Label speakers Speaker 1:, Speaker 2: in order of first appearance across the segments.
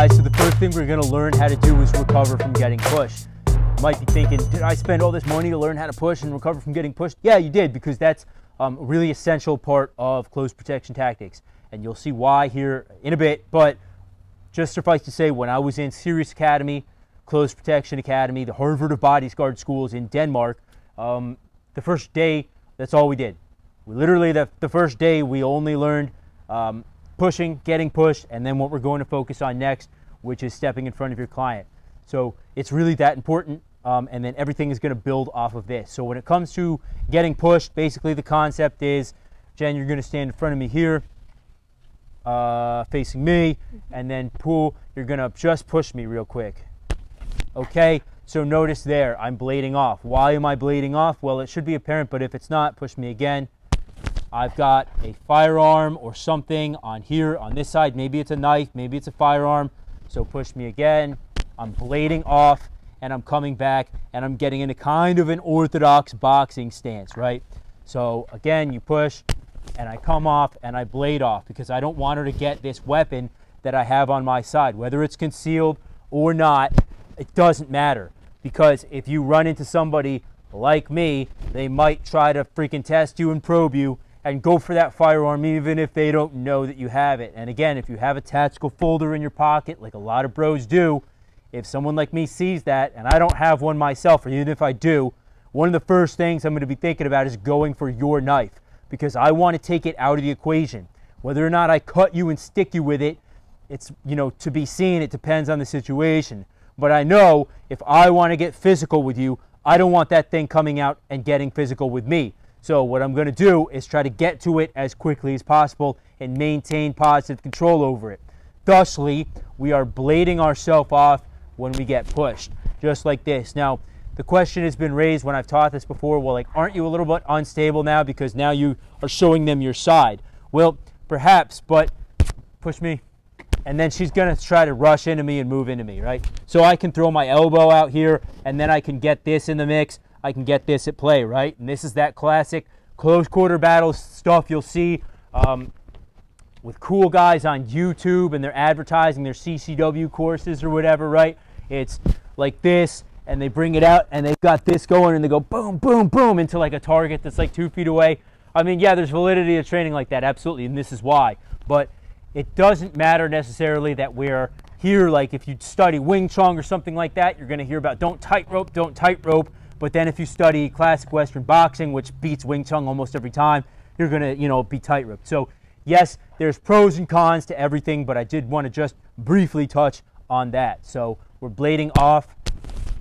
Speaker 1: guys, so the first thing we're gonna learn how to do is recover from getting pushed. You might be thinking, did I spend all this money to learn how to push and recover from getting pushed? Yeah, you did, because that's um, a really essential part of close protection tactics. And you'll see why here in a bit, but just suffice to say, when I was in Sirius Academy, Close Protection Academy, the Harvard of Body Guard schools in Denmark, um, the first day, that's all we did. We literally, the, the first day, we only learned um, pushing, getting pushed, and then what we're going to focus on next, which is stepping in front of your client. So it's really that important, um, and then everything is going to build off of this. So when it comes to getting pushed, basically the concept is, Jen, you're going to stand in front of me here, uh, facing me, and then pull, you're going to just push me real quick. Okay, so notice there, I'm blading off. Why am I blading off? Well, it should be apparent, but if it's not, push me again. I've got a firearm or something on here on this side. Maybe it's a knife, maybe it's a firearm. So push me again. I'm blading off and I'm coming back and I'm getting into kind of an orthodox boxing stance, right? So again, you push and I come off and I blade off because I don't want her to get this weapon that I have on my side. Whether it's concealed or not, it doesn't matter because if you run into somebody like me, they might try to freaking test you and probe you and go for that firearm even if they don't know that you have it. And again, if you have a tactical folder in your pocket, like a lot of bros do, if someone like me sees that, and I don't have one myself, or even if I do, one of the first things I'm going to be thinking about is going for your knife because I want to take it out of the equation. Whether or not I cut you and stick you with it, it's, you know, to be seen. It depends on the situation. But I know if I want to get physical with you, I don't want that thing coming out and getting physical with me. So what I'm going to do is try to get to it as quickly as possible and maintain positive control over it. Thusly, we are blading ourselves off when we get pushed, just like this. Now, the question has been raised when I've taught this before, well, like, aren't you a little bit unstable now because now you are showing them your side? Well, perhaps, but push me. And then she's going to try to rush into me and move into me, right? So I can throw my elbow out here, and then I can get this in the mix. I can get this at play, right? And this is that classic close quarter battle stuff you'll see um, with cool guys on YouTube and they're advertising their CCW courses or whatever, right? It's like this, and they bring it out and they've got this going and they go boom, boom, boom into like a target that's like two feet away. I mean, yeah, there's validity of training like that, absolutely, and this is why. But it doesn't matter necessarily that we're here, like if you study Wing Chun or something like that, you're going to hear about don't tightrope, don't tightrope. But then if you study classic Western boxing, which beats Wing Chun almost every time, you're going to, you know, be tight-roped. So yes, there's pros and cons to everything, but I did want to just briefly touch on that. So we're blading off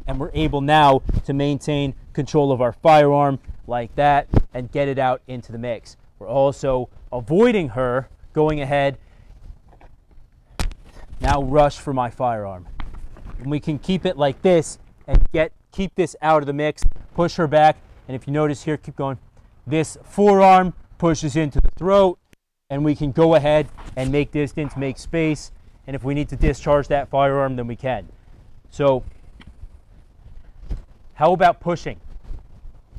Speaker 1: and we're able now to maintain control of our firearm like that and get it out into the mix. We're also avoiding her going ahead. Now rush for my firearm. And we can keep it like this and get keep this out of the mix, push her back, and if you notice here, keep going. This forearm pushes into the throat, and we can go ahead and make distance, make space, and if we need to discharge that firearm, then we can. So, how about pushing?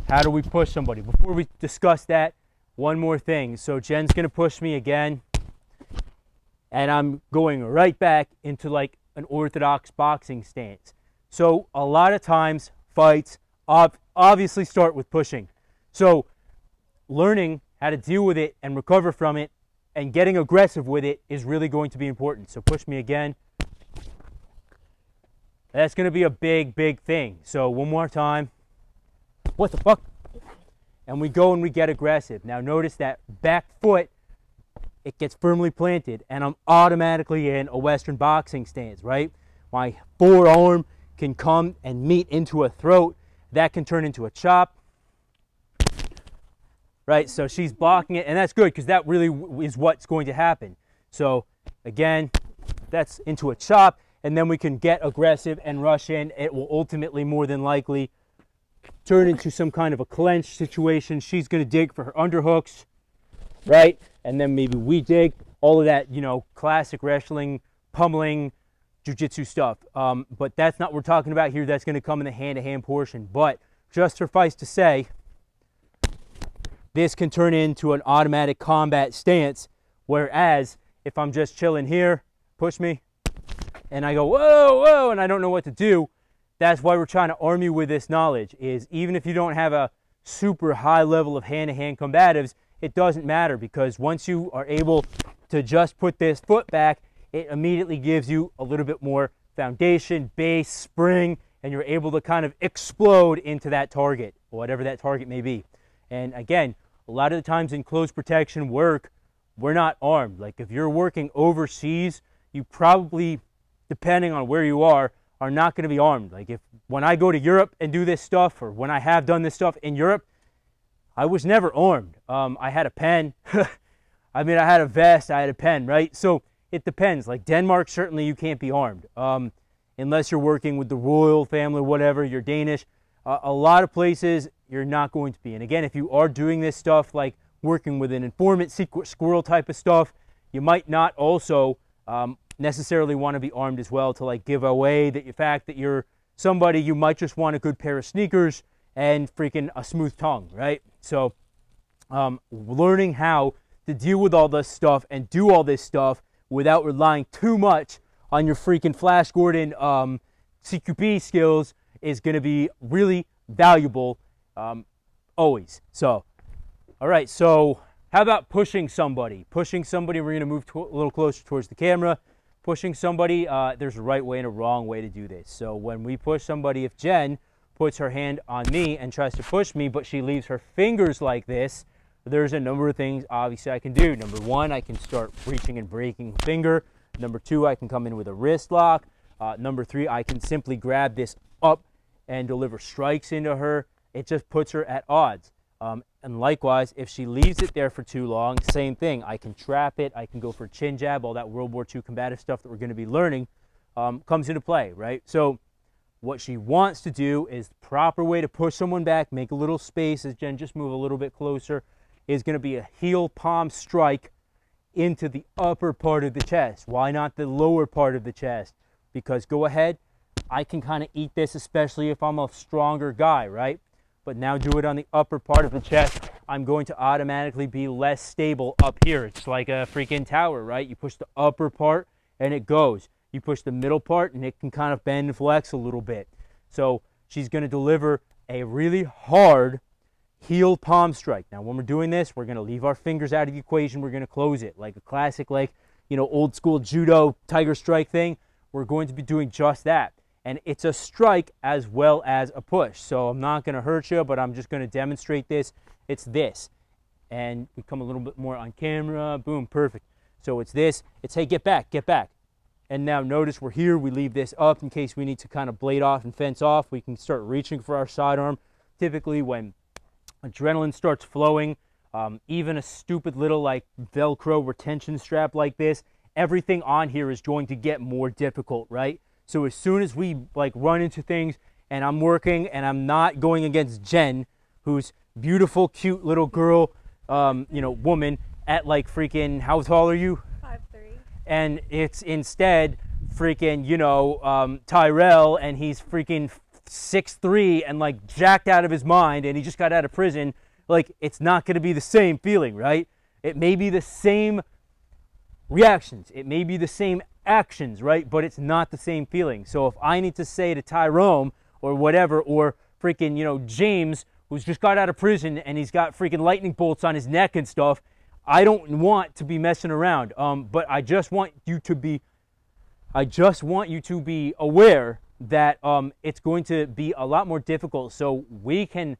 Speaker 1: How do we push somebody? Before we discuss that, one more thing. So Jen's gonna push me again, and I'm going right back into like an orthodox boxing stance. So a lot of times fights obviously start with pushing. So learning how to deal with it and recover from it and getting aggressive with it is really going to be important. So push me again. That's going to be a big, big thing. So one more time. What the fuck? And we go and we get aggressive. Now notice that back foot, it gets firmly planted and I'm automatically in a Western boxing stance, right? My forearm can come and meet into a throat. That can turn into a chop. Right, so she's blocking it, and that's good because that really is what's going to happen. So again, that's into a chop, and then we can get aggressive and rush in. It will ultimately, more than likely, turn into some kind of a clench situation. She's going to dig for her underhooks, right? And then maybe we dig. All of that, you know, classic wrestling, pummeling, jujitsu stuff. Um, but that's not what we're talking about here. That's going to come in the hand-to-hand portion. But just suffice to say, this can turn into an automatic combat stance. Whereas if I'm just chilling here, push me, and I go, whoa, whoa, and I don't know what to do, that's why we're trying to arm you with this knowledge is even if you don't have a super high level of hand-to-hand combatives, it doesn't matter because once you are able to just put this foot back, it immediately gives you a little bit more foundation, base, spring, and you're able to kind of explode into that target, whatever that target may be. And again, a lot of the times in close protection work, we're not armed. Like if you're working overseas, you probably, depending on where you are, are not going to be armed. Like if when I go to Europe and do this stuff, or when I have done this stuff in Europe, I was never armed. Um, I had a pen. I mean, I had a vest. I had a pen, right? So it depends. Like Denmark, certainly you can't be armed um, unless you're working with the royal family, whatever. You're Danish. Uh, a lot of places you're not going to be. And again, if you are doing this stuff like working with an informant, secret squirrel type of stuff, you might not also um, necessarily want to be armed as well to like give away the fact that you're somebody you might just want a good pair of sneakers and freaking a smooth tongue, right? So, um, learning how to deal with all this stuff and do all this stuff without relying too much on your freaking Flash Gordon um, CQB skills is going to be really valuable um, always. So, all right, so how about pushing somebody? Pushing somebody, we're going to move a little closer towards the camera. Pushing somebody, uh, there's a right way and a wrong way to do this. So when we push somebody, if Jen puts her hand on me and tries to push me, but she leaves her fingers like this, there's a number of things obviously I can do. Number one, I can start reaching and breaking finger. Number two, I can come in with a wrist lock. Uh, number three, I can simply grab this up and deliver strikes into her. It just puts her at odds. Um, and likewise, if she leaves it there for too long, same thing. I can trap it. I can go for chin jab. All that World War II combative stuff that we're going to be learning um, comes into play, right? So what she wants to do is the proper way to push someone back, make a little space, as Jen just move a little bit closer, is going to be a heel palm strike into the upper part of the chest. Why not the lower part of the chest? Because go ahead, I can kind of eat this, especially if I'm a stronger guy, right? But now do it on the upper part of the chest. I'm going to automatically be less stable up here. It's like a freaking tower, right? You push the upper part and it goes. You push the middle part and it can kind of bend and flex a little bit. So she's going to deliver a really hard heel palm strike. Now, when we're doing this, we're going to leave our fingers out of the equation. We're going to close it like a classic, like, you know, old school judo tiger strike thing. We're going to be doing just that. And it's a strike as well as a push. So I'm not going to hurt you, but I'm just going to demonstrate this. It's this. And we come a little bit more on camera. Boom, perfect. So it's this. It's, hey, get back, get back. And now notice we're here. We leave this up in case we need to kind of blade off and fence off. We can start reaching for our sidearm. Typically when adrenaline starts flowing, um, even a stupid little like Velcro retention strap like this, everything on here is going to get more difficult, right? So as soon as we like run into things and I'm working and I'm not going against Jen, who's beautiful, cute little girl, um, you know, woman at like freaking, how tall are you? Five three. and it's instead freaking, you know, um, Tyrell, and he's freaking six three and like jacked out of his mind, and he just got out of prison. Like, it's not going to be the same feeling, right? It may be the same reactions, it may be the same actions, right? But it's not the same feeling. So if I need to say to Tyrone or whatever, or freaking, you know, James, who's just got out of prison and he's got freaking lightning bolts on his neck and stuff, I don't want to be messing around. Um, but I just want you to be, I just want you to be aware that um, it's going to be a lot more difficult. So we can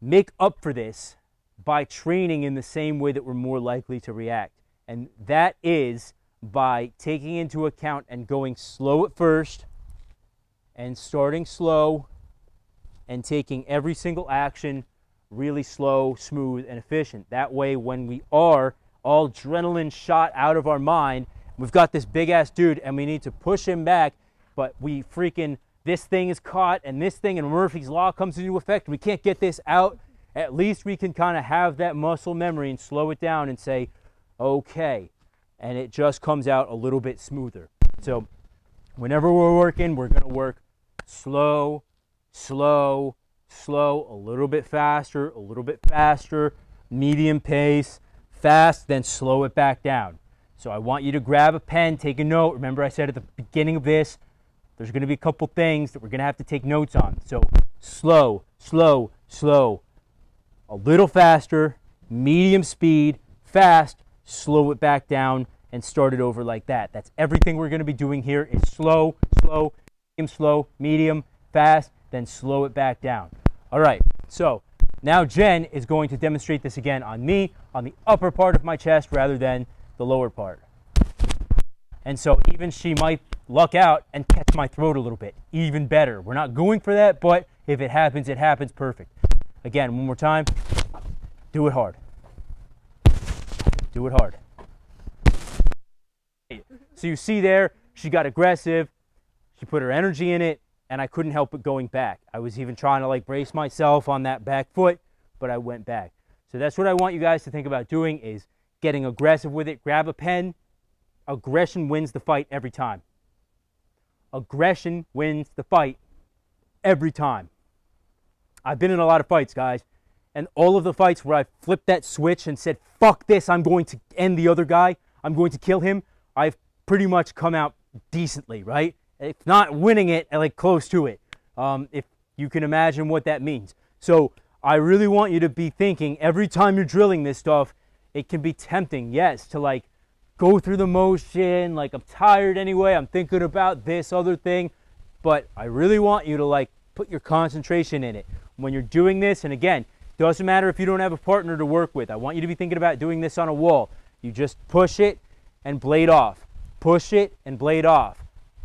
Speaker 1: make up for this by training in the same way that we're more likely to react. And that is by taking into account and going slow at first and starting slow and taking every single action really slow, smooth, and efficient. That way, when we are all adrenaline shot out of our mind, we've got this big ass dude and we need to push him back, but we freaking, this thing is caught and this thing and Murphy's Law comes into effect. We can't get this out. At least we can kind of have that muscle memory and slow it down and say, okay. And it just comes out a little bit smoother. So, whenever we're working, we're going to work slow, slow, slow, a little bit faster, a little bit faster, medium pace, fast, then slow it back down. So I want you to grab a pen, take a note. Remember, I said at the beginning of this, there's going to be a couple things that we're going to have to take notes on. So slow, slow, slow, a little faster, medium speed, fast, slow it back down, and start it over like that. That's everything we're going to be doing here is slow, slow, medium, slow, medium, fast, then slow it back down. All right, so now Jen is going to demonstrate this again on me, on the upper part of my chest rather than the lower part. And so even she might luck out and catch my throat a little bit. Even better. We're not going for that, but if it happens, it happens perfect. Again, one more time. Do it hard. Do it hard. So you see there, she got aggressive. She put her energy in it, and I couldn't help but going back. I was even trying to like brace myself on that back foot, but I went back. So that's what I want you guys to think about doing is getting aggressive with it. Grab a pen. Aggression wins the fight every time. Aggression wins the fight every time. I've been in a lot of fights, guys, and all of the fights where I flipped that switch and said, fuck this, I'm going to end the other guy, I'm going to kill him, I've pretty much come out decently, right? If not winning it, like close to it. Um, if you can imagine what that means. So I really want you to be thinking every time you're drilling this stuff, it can be tempting, yes, to like go through the motion, like I'm tired anyway, I'm thinking about this other thing, but I really want you to like put your concentration in it when you're doing this. And again, doesn't matter if you don't have a partner to work with. I want you to be thinking about doing this on a wall. You just push it and blade off. Push it and blade off.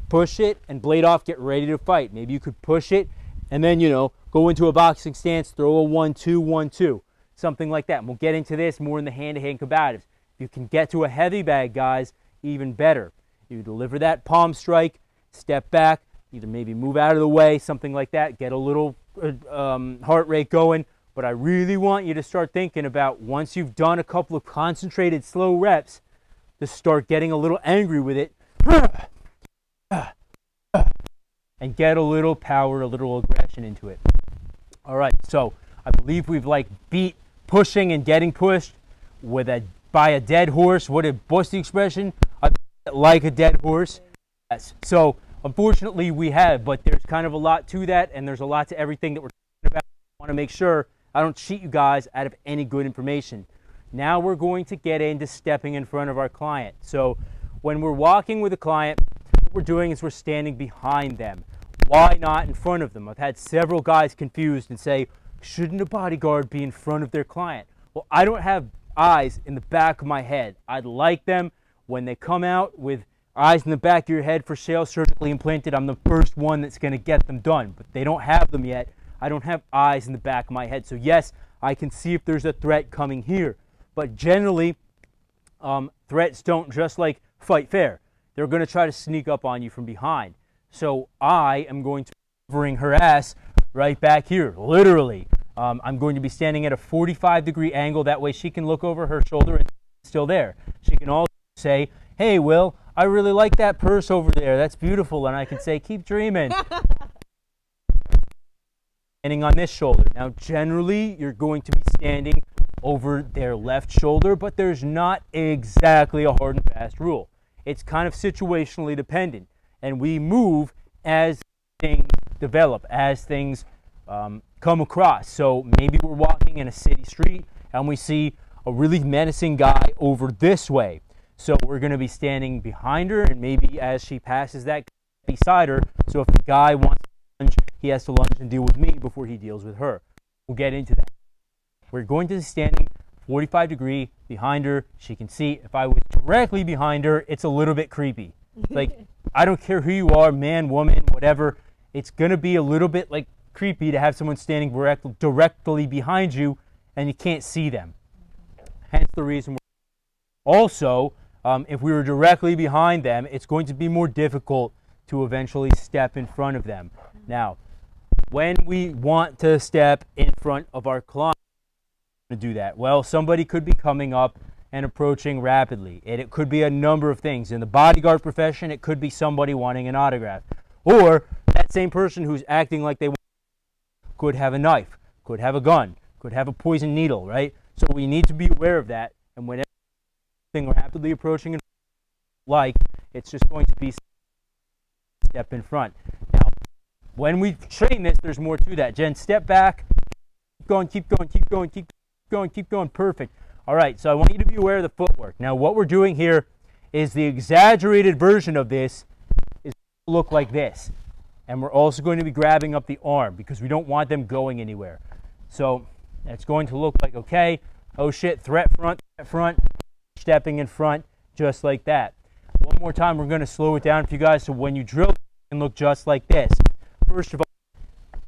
Speaker 1: Push it and blade off. Get ready to fight. Maybe you could push it and then, you know, go into a boxing stance, throw a one, two, one, two, something like that. And we'll get into this more in the hand to hand combatives. If you can get to a heavy bag, guys, even better. You deliver that palm strike, step back, either maybe move out of the way, something like that, get a little uh, um, heart rate going. But I really want you to start thinking about once you've done a couple of concentrated slow reps, to start getting a little angry with it and get a little power, a little aggression into it. All right, so I believe we've like beat pushing and getting pushed with a by a dead horse. What a what's the expression? Like a dead horse. Yes. So unfortunately we have, but there's kind of a lot to that, and there's a lot to everything that we're talking about. I want to make sure I don't cheat you guys out of any good information. Now we're going to get into stepping in front of our client. So when we're walking with a client, what we're doing is we're standing behind them. Why not in front of them? I've had several guys confused and say, shouldn't a bodyguard be in front of their client? Well, I don't have eyes in the back of my head. I'd like them when they come out with eyes in the back of your head for sale, surgically implanted. I'm the first one that's going to get them done, but they don't have them yet. I don't have eyes in the back of my head. So, yes, I can see if there's a threat coming here. But generally, um, threats don't just like fight fair. They're going to try to sneak up on you from behind. So I am going to covering her ass right back here, literally. Um, I'm going to be standing at a 45 degree angle. That way she can look over her shoulder and still there. She can also say, hey, Will, I really like that purse over there. That's beautiful. And I can say, keep dreaming. standing on this shoulder. Now, generally, you're going to be standing over their left shoulder, but there's not exactly a hard and fast rule. It's kind of situationally dependent, and we move as things develop, as things um, come across. So maybe we're walking in a city street and we see a really menacing guy over this way. So we're going to be standing behind her, and maybe as she passes that beside her. So if the guy wants to lunge, he has to lunge and deal with me before he deals with her. We'll get into that. We're going to be standing 45 degree behind her. She can see if I was directly behind her, it's a little bit creepy. Like, I don't care who you are, man, woman, whatever. It's going to be a little bit like creepy to have someone standing direct, directly behind you and you can't see them. Hence the reason. also, um, if we were directly behind them, it's going to be more difficult to eventually step in front of them. Now, when we want to step in front of our client, to do that? Well, somebody could be coming up and approaching rapidly. It, it could be a number of things. In the bodyguard profession, it could be somebody wanting an autograph. Or that same person who's acting like they could have a knife, could have a gun, could have a poison needle, right? So we need to be aware of that. And whenever rapidly approaching, like. It's just going to be step in front. Now, when we train this, there's more to that. Jen, step back, keep going, keep going, keep going, keep going, keep going. Perfect. All right, so I want you to be aware of the footwork. Now, what we're doing here is the exaggerated version of this is look like this. And we're also going to be grabbing up the arm because we don't want them going anywhere. So it's going to look like, okay, oh shit, threat front, threat front, stepping in front, just like that. One more time, we're going to slow it down for you guys so when you drill, it can look just like this. First of all,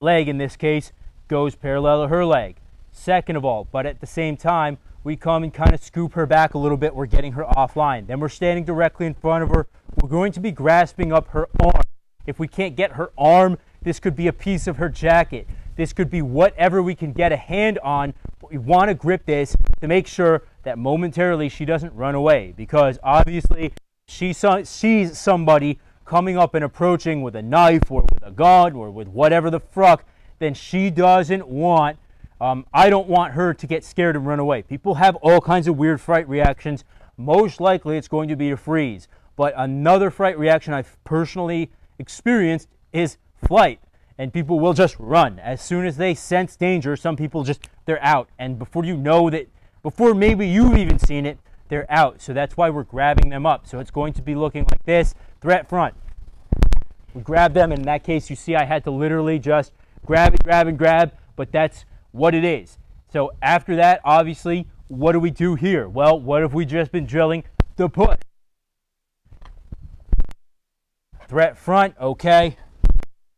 Speaker 1: leg in this case goes parallel to her leg. Second of all, but at the same time, we come and kind of scoop her back a little bit. We're getting her offline. Then we're standing directly in front of her. We're going to be grasping up her arm. If we can't get her arm, this could be a piece of her jacket. This could be whatever we can get a hand on. We want to grip this to make sure that momentarily she doesn't run away because obviously she sees somebody coming up and approaching with a knife or with a gun or with whatever the fuck, then she doesn't want, um, I don't want her to get scared and run away. People have all kinds of weird fright reactions. Most likely it's going to be to freeze. But another fright reaction I've personally experienced is flight. And people will just run. As soon as they sense danger, some people just, they're out. And before you know that, before maybe you've even seen it, they're out. So that's why we're grabbing them up. So it's going to be looking like this, threat front. We grab them. And In that case, you see I had to literally just grab it, grab and grab, but that's what it is. So after that, obviously, what do we do here? Well, what have we just been drilling? The push. Threat front, okay.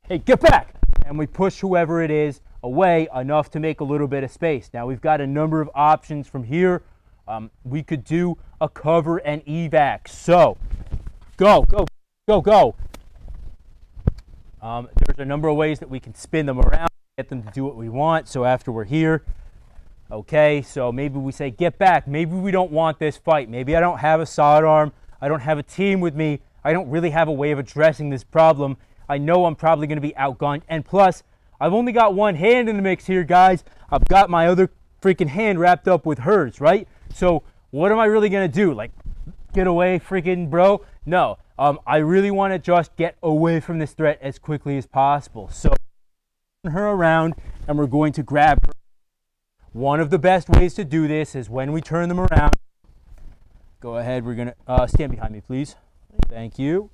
Speaker 1: Hey, get back! And we push whoever it is away enough to make a little bit of space. Now we've got a number of options from here. Um, we could do a cover and evac. So, go, go, go, go. Um, there's a number of ways that we can spin them around, get them to do what we want. So after we're here, okay, so maybe we say, get back. Maybe we don't want this fight. Maybe I don't have a solid arm. I don't have a team with me. I don't really have a way of addressing this problem. I know I'm probably going to be outgunned. And plus, I've only got one hand in the mix here, guys. I've got my other freaking hand wrapped up with hers, right? So what am I really going to do? Like, get away, freaking bro? No. Um, I really want to just get away from this threat as quickly as possible. So turn her around and we're going to grab her. One of the best ways to do this is when we turn them around. Go ahead, we're going to uh, stand behind me, please. Thank you.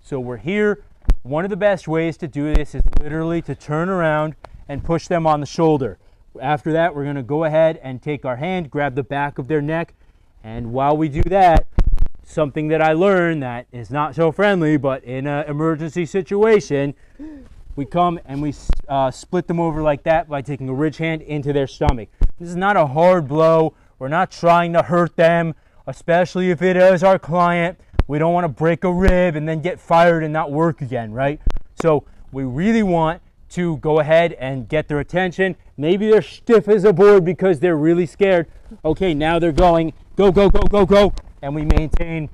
Speaker 1: So we're here. One of the best ways to do this is literally to turn around and push them on the shoulder. After that, we're going to go ahead and take our hand, grab the back of their neck, and while we do that, something that I learned that is not so friendly, but in an emergency situation, we come and we uh, split them over like that by taking a ridge hand into their stomach. This is not a hard blow. We're not trying to hurt them, especially if it is our client. We don't want to break a rib and then get fired and not work again, right? So we really want to go ahead and get their attention. Maybe they're stiff as a board because they're really scared. Okay, now they're going, go, go, go, go, go. And we maintain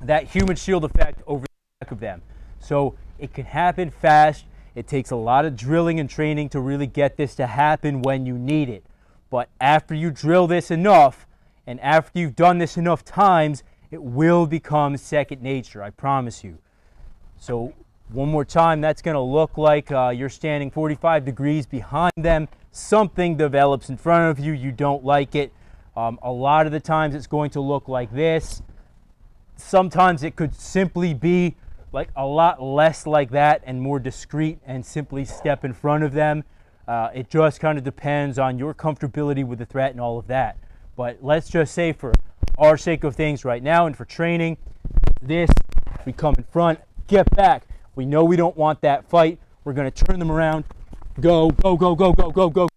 Speaker 1: that human shield effect over the back of them. So it can happen fast. It takes a lot of drilling and training to really get this to happen when you need it. But after you drill this enough, and after you've done this enough times, it will become second nature, I promise you. So one more time, that's going to look like uh, you're standing 45 degrees behind them. Something develops in front of you, you don't like it. Um, a lot of the times it's going to look like this. Sometimes it could simply be like a lot less like that and more discreet and simply step in front of them. Uh, it just kind of depends on your comfortability with the threat and all of that. But let's just say for our sake of things right now and for training. This, we come in front, get back. We know we don't want that fight. We're going to turn them around. Go, go, go, go, go, go, go.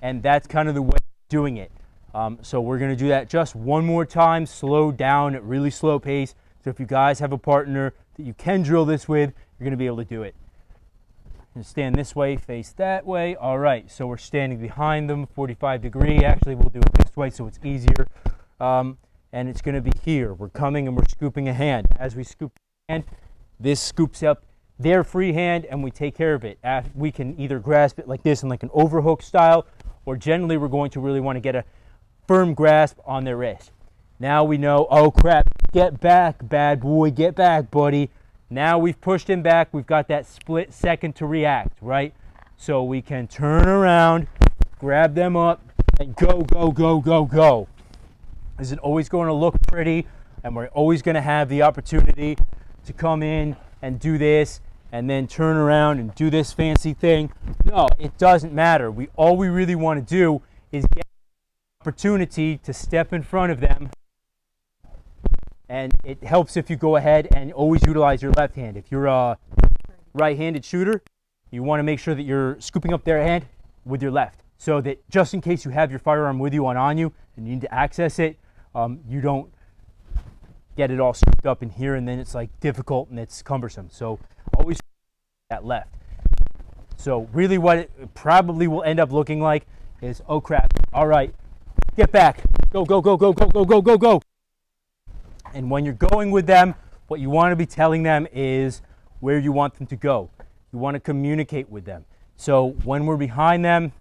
Speaker 1: And that's kind of the way doing it. Um, so we're going to do that just one more time, slow down at really slow pace. So if you guys have a partner that you can drill this with, you're going to be able to do it stand this way, face that way. All right, so we're standing behind them, 45 degree. Actually, we'll do it this way so it's easier. Um, and it's going to be here. We're coming and we're scooping a hand. As we scoop a hand, this scoops up their free hand and we take care of it. We can either grasp it like this in like an overhook style, or generally we're going to really want to get a firm grasp on their wrist. Now we know, oh crap, get back, bad boy, get back, buddy. Now we've pushed him back. We've got that split second to react, right? So we can turn around, grab them up, and go, go, go, go, go. Is it always going to look pretty? And we're always going to have the opportunity to come in and do this and then turn around and do this fancy thing. No, it doesn't matter. We all we really want to do is get opportunity to step in front of them. And it helps if you go ahead and always utilize your left hand. If you're a right-handed shooter, you want to make sure that you're scooping up their hand with your left so that just in case you have your firearm with you and on you and you need to access it, um, you don't get it all scooped up in here and then it's like difficult and it's cumbersome. So always that left. So really what it probably will end up looking like is, oh crap, all right, get back, go, go, go, go, go, go, go, go, go. And when you're going with them, what you want to be telling them is where you want them to go. You want to communicate with them. So when we're behind them,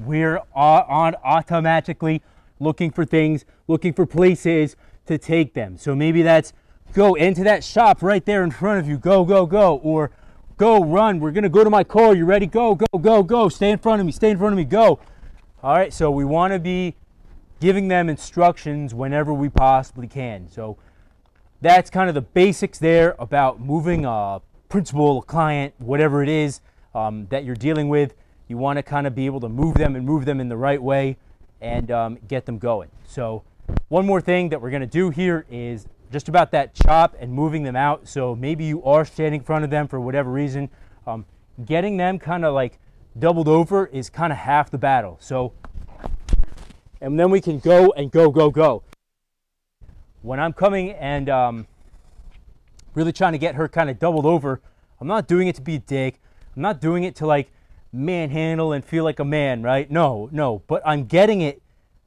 Speaker 1: we're on automatically looking for things, looking for places to take them. So maybe that's go into that shop right there in front of you. Go, go, go. Or go, run. We're going to go to my car. You ready? Go, go, go, go. Stay in front of me. Stay in front of me. Go. All right. So we want to be giving them instructions whenever we possibly can. So that's kind of the basics there about moving a principal, a client, whatever it is um, that you're dealing with. You want to kind of be able to move them and move them in the right way and um, get them going. So one more thing that we're going to do here is just about that chop and moving them out. So maybe you are standing in front of them for whatever reason. Um, getting them kind of like doubled over is kind of half the battle. So, and then we can go and go, go, go. When I'm coming and um, really trying to get her kind of doubled over, I'm not doing it to be a dick. I'm not doing it to like manhandle and feel like a man, right? No, no. But I'm getting it.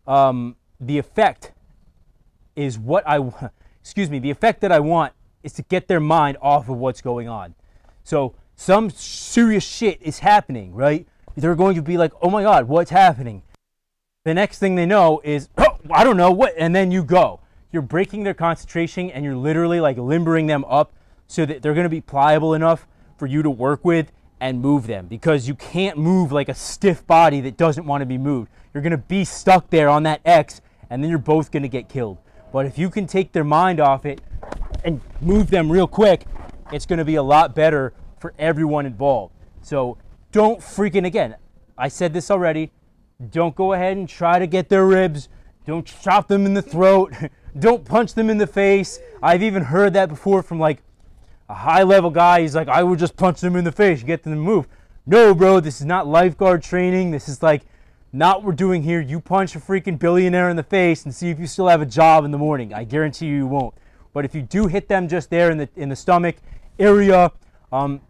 Speaker 1: Um, the effect is what I excuse me, the effect that I want is to get their mind off of what's going on. So some serious shit is happening, right? They're going to be like, oh my God, what's happening? The next thing they know is, oh, I don't know what, and then you go. You're breaking their concentration and you're literally like limbering them up so that they're going to be pliable enough for you to work with and move them because you can't move like a stiff body that doesn't want to be moved. You're going to be stuck there on that X and then you're both going to get killed. But if you can take their mind off it and move them real quick, it's going to be a lot better for everyone involved. So don't freaking, again, I said this already, don't go ahead and try to get their ribs. Don't chop them in the throat. don't punch them in the face. I've even heard that before from like a high level guy. He's like, I would just punch them in the face, get them to move. No, bro, this is not lifeguard training. This is like not what we're doing here. You punch a freaking billionaire in the face and see if you still have a job in the morning. I guarantee you you won't. But if you do hit them just there in the in the stomach area, um,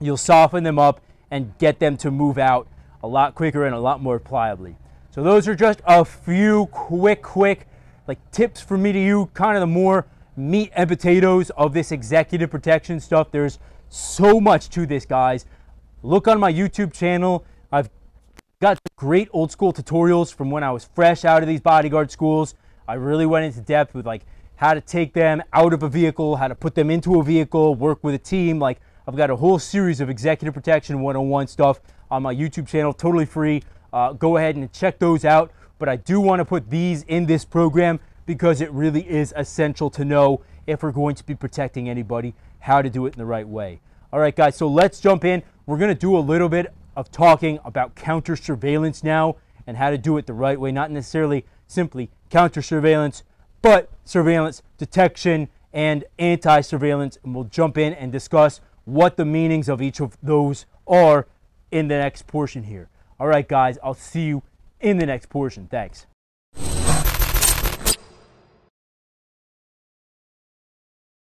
Speaker 1: you'll soften them up and get them to move out a lot quicker and a lot more pliably. So those are just a few quick, quick like tips for me to you, kind of the more meat and potatoes of this executive protection stuff. There's so much to this, guys. Look on my YouTube channel. I've Got great old school tutorials from when I was fresh out of these bodyguard schools. I really went into depth with like how to take them out of a vehicle, how to put them into a vehicle, work with a team. Like I've got a whole series of executive protection 101 stuff on my YouTube channel, totally free. Uh, go ahead and check those out. But I do want to put these in this program because it really is essential to know if we're going to be protecting anybody, how to do it in the right way. All right, guys, so let's jump in. We're going to do a little bit of talking about counter surveillance now and how to do it the right way, not necessarily simply counter surveillance, but surveillance, detection, and anti surveillance. And we'll jump in and discuss what the meanings of each of those are in the next portion here. All right, guys, I'll see you in the next portion. Thanks.